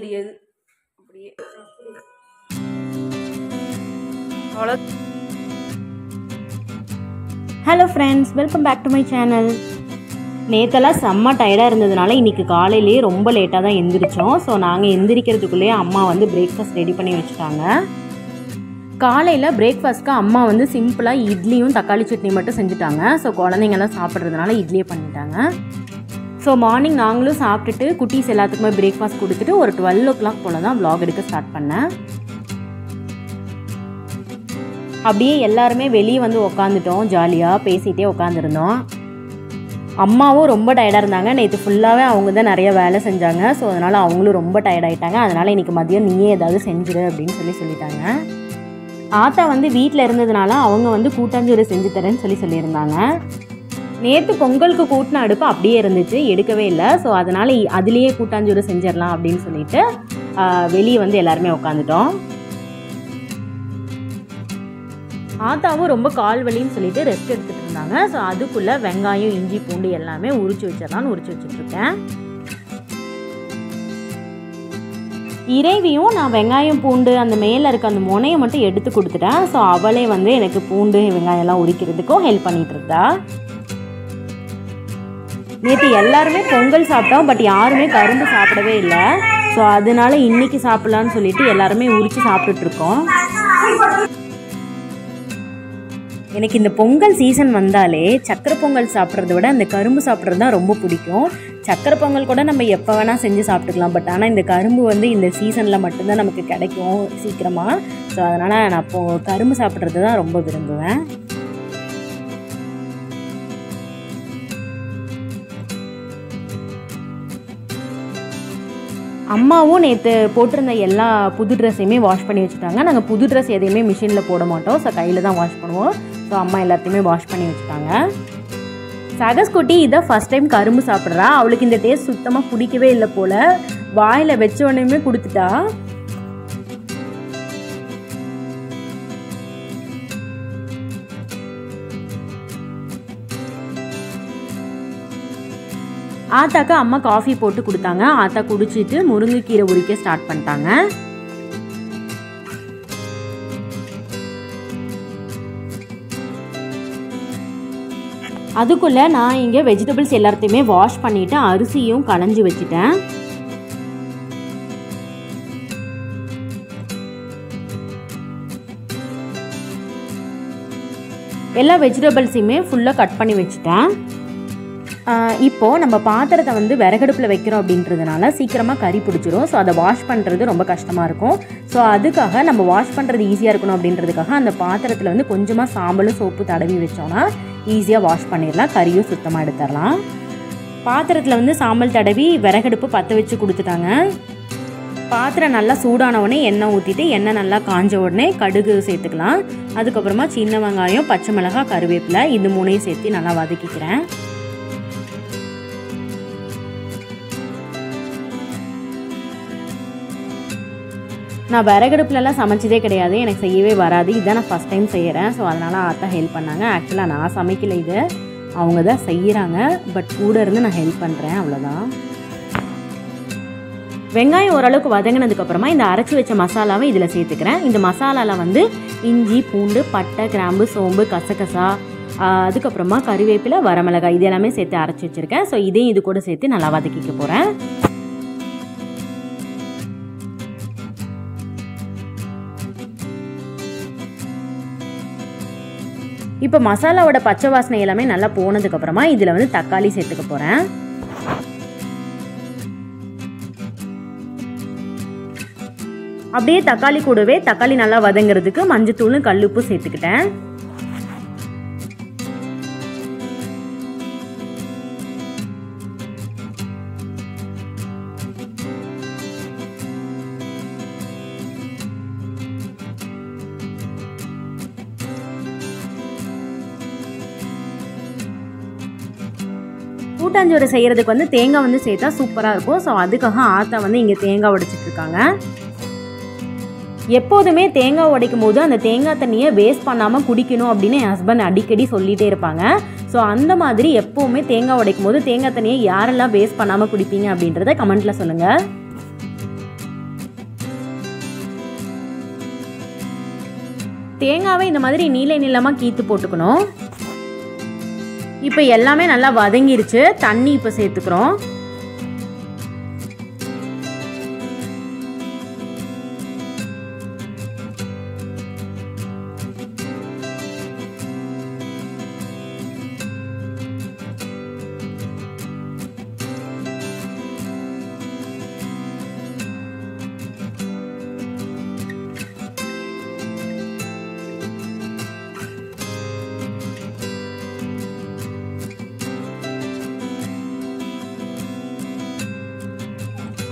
தெரியாது. அப்படியே. அவ்வளோ. Hello friends welcome back to my channel நேற்றெல்லாம் செம்ம டயர்டாக இருந்ததுனால இன்றைக்கி காலையிலேயே ரொம்ப லேட்டாக தான் எந்திரிச்சோம். ஸோ நாங்கள் எந்திரிக்கிறதுக்குள்ளேயே அம்மா வந்து பிரேக்ஃபாஸ்ட் ரெடி பண்ணி வச்சுட்டாங்க. காலையில் பிரேக்ஃபாஸ்ட்க்கு அம்மா வந்து சிம்பிளாக இட்லியும் தக்காளி சட்னி மட்டும் செஞ்சுட்டாங்க. ஸோ குழந்தைங்கெல்லாம் சாப்பிட்றதுனால இட்லியே பண்ணிட்டாங்க. ஸோ மார்னிங் நாங்களும் சாப்பிட்டுட்டு குட்டீஸ் எல்லாத்துக்குமே பிரேக்ஃபாஸ்ட் கொடுத்துட்டு ஒரு டுவெல் ஓ கிளாக் போல் தான் வ்ளாக் எடுக்க ஸ்டார்ட் பண்ணேன். அப்படியே எல்லாருமே வெளியே வந்து உக்காந்துட்டோம். ஜாலியாக பேசிகிட்டே உட்காந்துருந்தோம் அம்மாவும் ரொம்ப டயர்டாக இருந்தாங்க. நேற்று ஃபுல்லாகவே அவங்க தான் நிறைய வேலை செஞ்சாங்க. ஸோ அதனால் அவங்களும் ரொம்ப டயர்டாயிட்டாங்க அதனால் இன்றைக்கி மதியம் நீயே ஏதாவது செஞ்சிரு அப்படின்னு சொல்லி சொல்லிட்டாங்க. ஆத்தா வந்து வீட்டில் இருந்ததுனால அவங்க வந்து கூட்டாஞ்சோறு செஞ்சு தரேன்னு சொல்லி சொல்லியிருந்தாங்க. நேற்று பொங்கலுக்கு கூட்டின அடுப்பு அப்படியே இருந்துச்சு எடுக்கவே இல்லை. ஸோ அதனால் அதுலேயே கூட்டாஞ்சோறு செஞ்சிடலாம் அப்படின்னு சொல்லிட்டு வெளியே வந்து எல்லாருமே உட்காந்துட்டோம் ஆத்தாவும் ரொம்ப கால் வலின்னு சொல்லிட்டு ரெஸ்ட் எடுத்துகிட்டு இருந்தாங்க. ஸோ அதுக்குள்ளே வெங்காயம் இஞ்சி பூண்டு எல்லாமே உரிச்சு வச்சிடலாம்னு உரிச்சு வச்சுட்ருக்கேன். இறைவியும் நான் வெங்காயம் பூண்டு அந்த மேலே இருக்க அந்த முனையை மட்டும் எடுத்து கொடுத்துட்டேன். ஸோ அவளே வந்து எனக்கு பூண்டு வெங்காயம் எல்லாம் உரிக்கிறதுக்கும் ஹெல்ப் பண்ணிகிட்டு இருந்தா. நேற்று எல்லாருமே பொங்கல் சாப்பிட்டோம் பட் யாருமே கரும்பு சாப்பிடவே இல்லை. ஸோ அதனால இன்னைக்கு சாப்பிடலான்னு சொல்லிட்டு எல்லாருமே உரிச்சு சாப்பிட்டுட்ருக்கோம் எனக்கு இந்த பொங்கல் சீசன் வந்தாலே சக்கரை பொங்கல் சாப்பிட்றத விட அந்த கரும்பு சாப்பிட்றது தான் ரொம்ப பிடிக்கும். சக்கரை பொங்கல் கூட நம்ம எப்போ வேணால் செஞ்சு சாப்பிட்டுக்கலாம் பட் ஆனால் இந்த கரும்பு வந்து இந்த சீசனில் மட்டும்தான் நமக்கு கிடைக்கும் சீக்கிரமாக ஸோ அதனால் நான் இப்போ கரும்பு சாப்பிட்றது தான் ரொம்ப விரும்புவேன். அம்மாவும் நேற்று போட்டிருந்த எல்லா புது ட்ரெஸ்ஸையுமே வாஷ் பண்ணி வச்சுட்டாங்க. நாங்கள் புது ட்ரெஸ் எதையுமே மிஷினில் போட மாட்டோம். ஸோ கையில் தான் வாஷ் பண்ணுவோம். ஸோ அம்மா எல்லாத்தையுமே வாஷ் பண்ணி வச்சுட்டாங்க. சகஸ்குட்டி இதை ஃபஸ்ட் டைம் கரும்பு சாப்பிட்றா. அவளுக்கு இந்த டேஸ்ட் சுத்தமாக பிடிக்கவே இல்லை போல். வாயில் வச்ச உடனேயுமே கொடுத்துட்டா. ஆத்தாக்கு அம்மா காஃபி போட்டு கொடுத்தாங்க. ஆத்தா குடிச்சிட்டு முருங்கைக்கீரை உரிக்க ஸ்டார்ட் பண்ணிட்டாங்க. அதுக்குள்ளே நான் இங்கே வெஜிடபிள்ஸ் எல்லாத்தையுமே வாஷ் பண்ணிவிட்டு அரிசியும் களைஞ்சி வச்சுட்டேன். எல்லா வெஜிடபிள்ஸையுமே ஃபுல்லாக கட் பண்ணி வச்சுட்டேன். இப்போது நம்ம பாத்திரத்தை வந்து விறகடுப்பில் வைக்கிறோம் அப்படின்றதுனால சீக்கிரமாக கறி பிடிச்சிரும். ஸோ அதை வாஷ் பண்ணுறது ரொம்ப கஷ்டமாக இருக்கும். ஸோ அதுக்காக நம்ம வாஷ் பண்ணுறது ஈஸியாக இருக்கணும் அப்படின்றதுக்காக அந்த பாத்திரத்தில் வந்து கொஞ்சமாக சாம்பலும் சோப்பு தடவி வச்சோன்னா ஈஸியாக வாஷ் பண்ணிடலாம். கறியும் சுத்தமாக எடுத்துடலாம். பாத்திரத்தில் வந்து சாம்பல் தடவி விறகடுப்பு பற்ற வச்சு கொடுத்துட்டாங்க. பாத்திரம் நல்லா சூடான உடனே எண்ணெய் ஊற்றிட்டு எண்ணெய் நல்லா காஞ்ச உடனே கடுகு சேர்த்துக்கலாம். அதுக்கப்புறமா சின்ன வெங்காயம் பச்சை மிளகாய் கருவேப்பிலை இது மூணையும் சேர்த்து நல்லா வதக்கிக்கிறேன். நான் விறகடுப்புலலாம் சமைச்சதே கிடையாது. எனக்கு செய்யவே வராது. இதான் நான் ஃபஸ்ட் டைம் செய்கிறேன் ஸோ அதனால் ஆத்தா ஹெல்ப் பண்ணாங்க. ஆக்சுவலாக நான் சமைக்கல இது. அவங்க தான் செய்கிறாங்க பட் கூட இருந்து நான் ஹெல்ப் பண்ணுறேன் அவ்வளோதான் வெங்காயம் ஓரளவுக்கு வதங்கினதுக்கப்புறமா இந்த அரைச்சி வச்ச மசாலாவை இதில் சேர்த்துக்கிறேன். இந்த மசாலாவில் வந்து இஞ்சி பூண்டு பட்டை கிராம்பு சோம்பு கசகசா அதுக்கப்புறமா கறிவேப்பிலை வரமிளகாய் இது எல்லாமே சேர்த்து அரைச்சி வச்சுருக்கேன். ஸோ இதையும் இது கூட சேர்த்து நல்லா வதக்கிக்க போகிறேன் இப்போ மசாலாவோட பச்சை வாசனை எல்லாமே நல்லா போனதுக்கப்புறமா இதில் வந்து தக்காளி சேர்த்துக்க போகிறேன் அப்படியே தக்காளி கூடவே தக்காளி நல்லா வதங்குறதுக்கு மஞ்சத்தூளும் கல்லுப்பும் சேர்த்துக்கிட்டேன். கூட்டாஞ்சோறு செய்கிறதுக்கு வந்து தேங்காய் வந்து சேர்த்தா சூப்பராக இருக்கும். ஸோ அதுக்காக ஆத்தா வந்து இங்கே தேங்காய் உடைச்சிட்ருக்காங்க எப்போதுமே தேங்காய் உடைக்கும் போது அந்த தேங்காய் தண்ணியை வேஸ்ட் பண்ணாமல் குடிக்கணும் அப்படின்னு என் ஹஸ்பண்ட் அடிக்கடி சொல்லிகிட்டே இருப்பாங்க. ஸோ அந்த மாதிரி எப்போவுமே தேங்காய் உடைக்கும் போது தேங்காய் தண்ணியை யாரெல்லாம் வேஸ்ட் பண்ணாமல் குடிப்பீங்க அப்படின்றத கமெண்ட்டில் சொல்லுங்கள் தேங்காவை இந்த மாதிரி நீள நீளமாக கீத்து போட்டுக்கணும். இப்போ எல்லாமே நல்லா வதங்கிருச்சு. தண்ணி இப்போ சேர்த்துக்கிறோம்.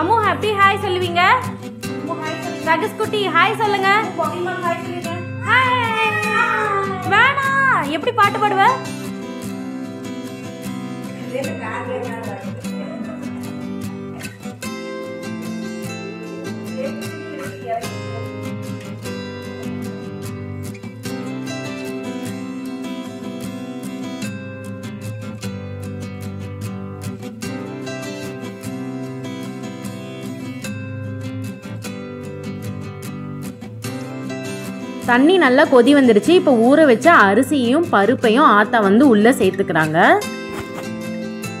அம்மு ஹாப்பி ஹாய் சொல்லுவீங்க? ரகஸ் குட்டி ஹாய் சொல்லுங்க. வேணாம் எப்படி பாட்டு பாடுவ? தண்ணி நல்லா கொதி வந்துடுச்சு இப்போ ஊற வச்ச அரிசியும் பருப்பையும் ஆத்தா வந்து உள்ளே சேர்த்துக்கிறாங்க.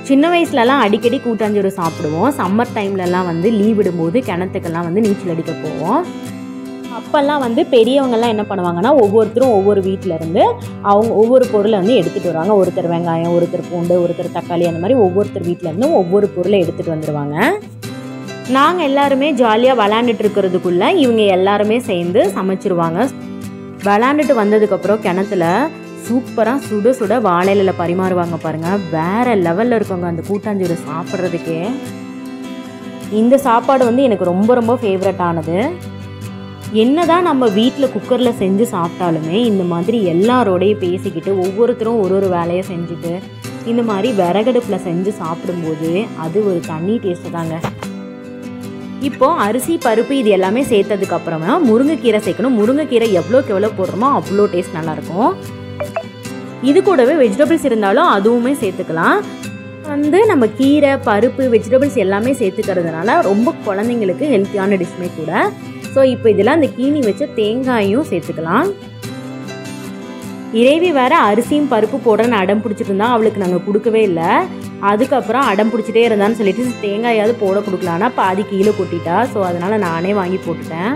சின்ன வயசுலலாம் அடிக்கடி கூட்டாஞ்சோறு சாப்பிடுவோம். சம்மர் டைம்லலாம் வந்து லீவ் விடும்போது கிணத்துக்கெல்லாம் வந்து நீச்சல் அடிக்க போவோம். அப்போல்லாம் வந்து பெரியவங்கெல்லாம் என்ன பண்ணுவாங்கன்னா ஒவ்வொருத்தரும் ஒவ்வொரு வீட்டிலேருந்து அவங்க ஒவ்வொரு பொருளை வந்து எடுத்துகிட்டு வருவாங்க. ஒருத்தர் வெங்காயம் ஒருத்தர் பூண்டு ஒருத்தர் தக்காளி அந்த மாதிரி ஒவ்வொருத்தர் வீட்டிலேருந்தும் ஒவ்வொரு பொருளை எடுத்துகிட்டு வந்துடுவாங்க நாங்கள் எல்லாருமே ஜாலியாக விளாண்டுட்டு இருக்கிறதுக்குள்ளே இவங்க எல்லாருமே சேர்ந்து சமைச்சிருவாங்க. விளாண்டுட்டு வந்ததுக்கப்புறம் கிணத்துல சூப்பராக சுட சுட வாழையில பரிமாறுவாங்க பாருங்கள் வேற லெவலில் இருக்கவங்க அந்த கூட்டாஞ்சோறு சாப்பிட்றதுக்கே. இந்த சாப்பாடு வந்து எனக்கு ரொம்ப ரொம்ப ஃபேவரட் ஆனது. என்னதான் நம்ம வீட்டில் குக்கரில் செஞ்சு சாப்பிட்டாலுமே இந்த மாதிரி எல்லாரோடையும் பேசிக்கிட்டு ஒவ்வொருத்தரும் ஒரு ஒரு வேலையை செஞ்சுட்டு இந்த மாதிரி விறகடுப்பில் செஞ்சு சாப்பிடும்போது அது ஒரு தண்ணி டேஸ்ட்டு தாங்க. இப்போ அரிசி பருப்பு இது எல்லாமே சேர்த்ததுக்கு அப்புறமா முருங்கைக்கீரை சேர்க்கணும். முருங்கைக்கீரை எவ்வளோக்கு எவ்வளோ போடுறோமோ அவ்வளோ டேஸ்ட் நல்லாயிருக்கும். இது கூடவே வெஜிடபிள்ஸ் இருந்தாலும் அதுவுமே சேர்த்துக்கலாம். வந்து நம்ம கீரை பருப்பு வெஜிடபிள்ஸ் எல்லாமே சேர்த்துக்கிறதுனால ரொம்ப குழந்தைங்களுக்கு ஹெல்த்தியான டிஷ்மே கூட. ஸோ இப்போ இதில் அந்த கீனி வச்ச தேங்காயும் சேர்த்துக்கலாம். இறைவி வேற அரிசியும் பருப்பு போடுறேன்னு அடம் பிடிச்சிட்டு இருந்தா அவளுக்கு நாங்கள் கொடுக்கவே இல்லை. அதுக்கப்புறம் அடம் பிடிச்சிட்டே இருந்தான்னு சொல்லிட்டு தேங்காயாவது போட கொடுக்கலான்னா பாதி கீழே கொட்டிட்டா. ஸோ அதனால நானே வாங்கி போட்டுட்டேன்.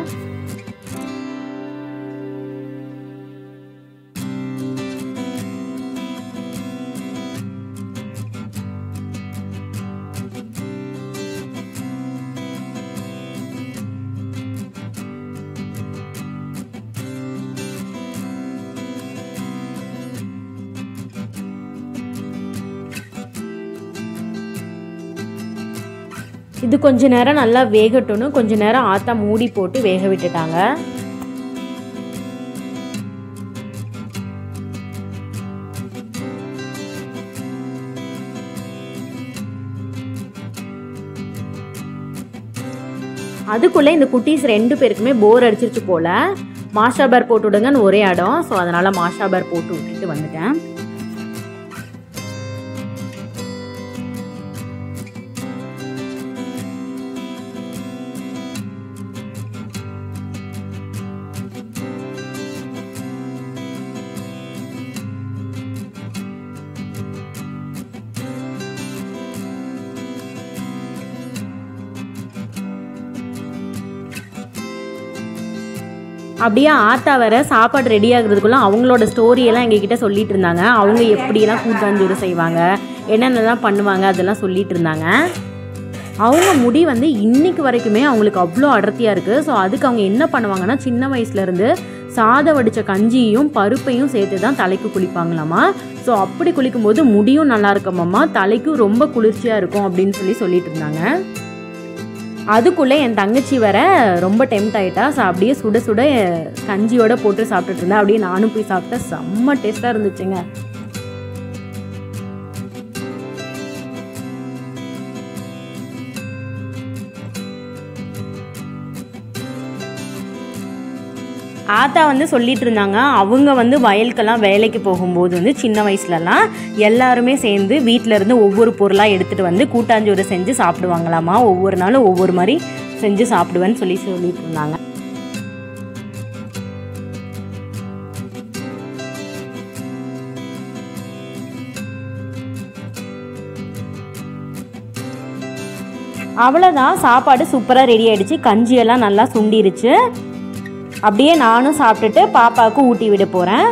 இது கொஞ்ச நேரம் நல்லா வேகட்டும்னு கொஞ்ச நேரம் ஆத்தா மூடி போட்டு வேக விட்டுட்டாங்க. அதுக்குள்ளே இந்த குட்டீஸ் ரெண்டு பேருக்குமே போர் அடிச்சிருச்சு போல. மாஷாபர் போட்டு விடுங்கன்னு ஒரே இடம். ஸோ அதனால மாஷாபர் போட்டு விட்டுட்டு வந்துட்டேன். அப்படியே ஆத்தா வர சாப்பாடு ரெடி ஆகுறதுக்குள்ள அவங்களோட ஸ்டோரியெல்லாம் எங்ககிட்ட சொல்லிட்டு இருந்தாங்க. அவங்க எப்படியெல்லாம் கூட்டாஞ்சோறு செய்வாங்க என்னென்னலாம் பண்ணுவாங்க அதெல்லாம் சொல்லிட்டு இருந்தாங்க. அவங்க முடி வந்து இன்னைக்கு வரைக்குமே அவங்களுக்கு அவ்வளோ அடர்த்தியாக இருக்குது ஸோ அதுக்கு அவங்க என்ன பண்ணுவாங்கன்னா சின்ன வயசுலேருந்து சாதம் வடித்த கஞ்சியும் பருப்பையும் சேர்த்து தான் தலைக்கு குளிப்பாங்களாமா. ஸோ அப்படி குளிக்கும்போது முடியும் நல்லா இருக்குமாம்மா தலைக்கும் ரொம்ப குளிர்ச்சியாக இருக்கும் அப்படின்னு சொல்லி சொல்லிட்டு இருந்தாங்க. அதுக்குள்ளே என் தங்கச்சி வர ரொம்ப டெம்ட் ஆயிட்டா. ஸோ அப்படியே சுட சுட கஞ்சியோட போட்டு சாப்பிட்டுட்டு இருந்தேன் அப்படியே நானும் போய் சாப்பிட்டேன் செம்ம டேஸ்ட்டாக இருந்துச்சுங்க. ஆத்தா வந்து சொல்லிட்டு இருந்தாங்க அவங்க வந்து வயலுக்கெல்லாம் வேலைக்கு போகும்போது வந்து சின்ன வயசுலலாம் எல்லாருமே சேர்ந்து வீட்டிலேருந்து ஒவ்வொரு பொருளாக எடுத்துட்டு வந்து கூட்டாஞ்சோறு செஞ்சு சாப்பிடுவாங்களாமா. ஒவ்வொரு நாளும் ஒவ்வொரு மாதிரி செஞ்சு சாப்பிடுவேன்னு சொல்லி சொல்லிட்டு இருந்தாங்க. அவ்வளோதான் சாப்பாடு சூப்பராக ரெடி ஆகிடுச்சு கஞ்சியெல்லாம் நல்லா சுண்டிருச்சு. அப்படியே நானும் சாப்பிட்டுட்டு பாப்பாவுக்கு ஊட்டி விட போகிறேன்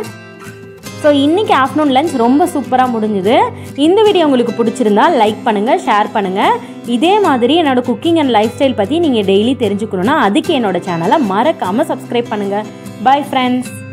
ஸோ இன்றைக்கி ஆஃப்டர்நூன் லஞ்ச் ரொம்ப சூப்பராக முடிஞ்சுது. இந்த வீடியோ உங்களுக்கு பிடிச்சிருந்தா லைக் பண்ணுங்கள் ஷேர் பண்ணுங்கள் இதே மாதிரி என்னோடய குக்கிங் அண்ட் லைஃப் ஸ்டைல் பற்றி நீங்கள் டெய்லி தெரிஞ்சுக்கணுன்னா அதுக்கு என்னோடய சேனலை மறக்காமல் சப்ஸ்கிரைப் பண்ணுங்கள் பாய் ஃப்ரெண்ட்ஸ்